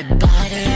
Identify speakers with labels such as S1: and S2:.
S1: everybody